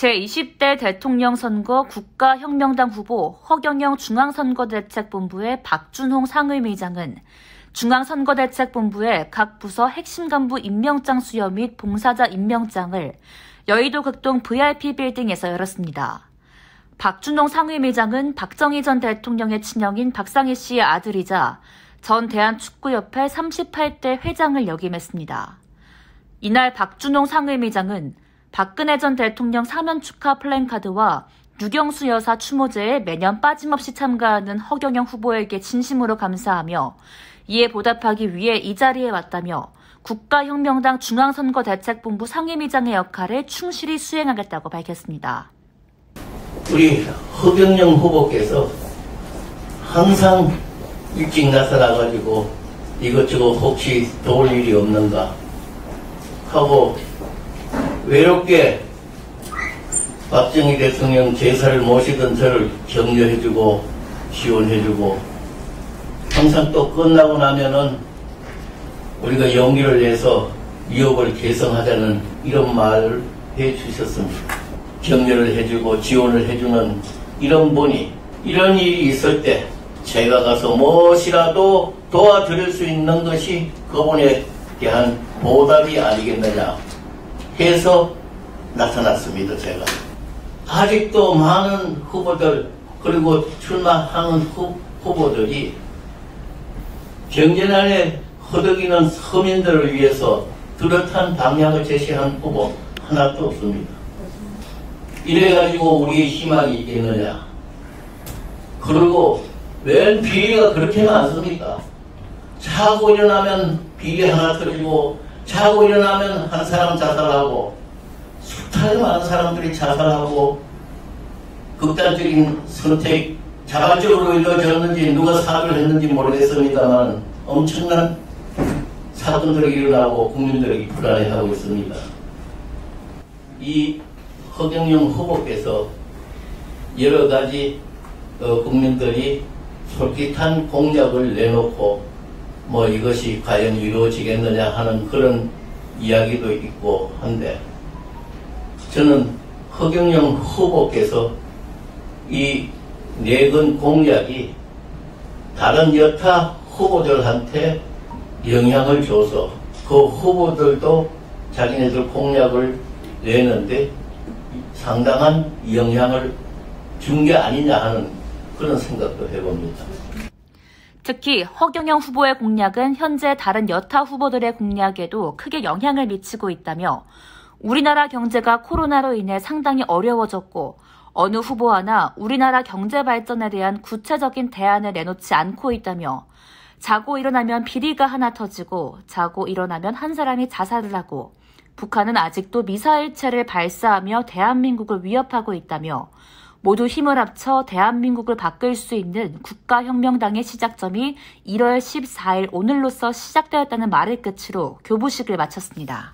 제20대 대통령 선거 국가혁명당 후보 허경영 중앙선거대책본부의 박준홍 상임위장은 중앙선거대책본부의 각 부서 핵심 간부 임명장 수여 및 봉사자 임명장을 여의도 극동 VIP 빌딩에서 열었습니다. 박준홍 상임위장은 박정희 전 대통령의 친형인 박상희 씨의 아들이자 전 대한축구협회 38대 회장을 역임했습니다. 이날 박준홍 상임위장은 박근혜 전 대통령 사면 축하 플랜카드와 유경수 여사 추모제에 매년 빠짐없이 참가하는 허경영 후보에게 진심으로 감사하며 이에 보답하기 위해 이 자리에 왔다며 국가혁명당 중앙선거대책본부 상임위장의 역할을 충실히 수행하겠다고 밝혔습니다. 우리 허경영 후보께서 항상 일찍 나타나가지고 이것저것 혹시 도울 일이 없는가 하고 외롭게 박정희 대통령 제사를 모시던 저를 격려해주고 지원해주고 항상 또 끝나고 나면은 우리가 용기를 내서 위협을 개성하자는 이런 말을 해주셨습니다. 격려를 해주고 지원을 해주는 이런 분이 이런 일이 있을 때 제가 가서 무엇이라도 도와드릴 수 있는 것이 그분에 대한 보답이 아니겠느냐 해서 나타났습니다, 제가. 아직도 많은 후보들, 그리고 출마하는 후, 후보들이 경제난에 허덕이는 서민들을 위해서 뚜렷한 방향을 제시한 후보 하나도 없습니다. 이래가지고 우리의 희망이 있겠느냐. 그리고 웬 비리가 그렇게 많습니까? 자고 일어나면 비리 하나 터지고 자고 일어나면 한 사람 자살하고 숱하게 많은 사람들이 자살하고 극단적인 선택 자발적으로 이루어졌는지 누가 사업을 했는지 모르겠습니다만 엄청난 사건들이 일어나고 국민들이 불안해하고 있습니다. 이 허경영 후보께서 여러 가지 어, 국민들이 솔깃한 공약을 내놓고 뭐 이것이 과연 이루어지겠느냐 하는 그런 이야기도 있고 한데 저는 허경영 후보께서 이 내건 공약이 다른 여타 후보들한테 영향을 줘서 그 후보들도 자기네들 공약을 내는데 상당한 영향을 준 게 아니냐 하는 그런 생각도 해봅니다. 특히 허경영 후보의 공약은 현재 다른 여타 후보들의 공약에도 크게 영향을 미치고 있다며 우리나라 경제가 코로나로 인해 상당히 어려워졌고 어느 후보 하나 우리나라 경제 발전에 대한 구체적인 대안을 내놓지 않고 있다며 자고 일어나면 비리가 하나 터지고 자고 일어나면 한 사람이 자살을 하고 북한은 아직도 미사일체를 발사하며 대한민국을 위협하고 있다며 모두 힘을 합쳐 대한민국을 바꿀 수 있는 국가혁명당의 시작점이 1월 14일 오늘로서 시작되었다는 말을 끝으로 교부식을 마쳤습니다.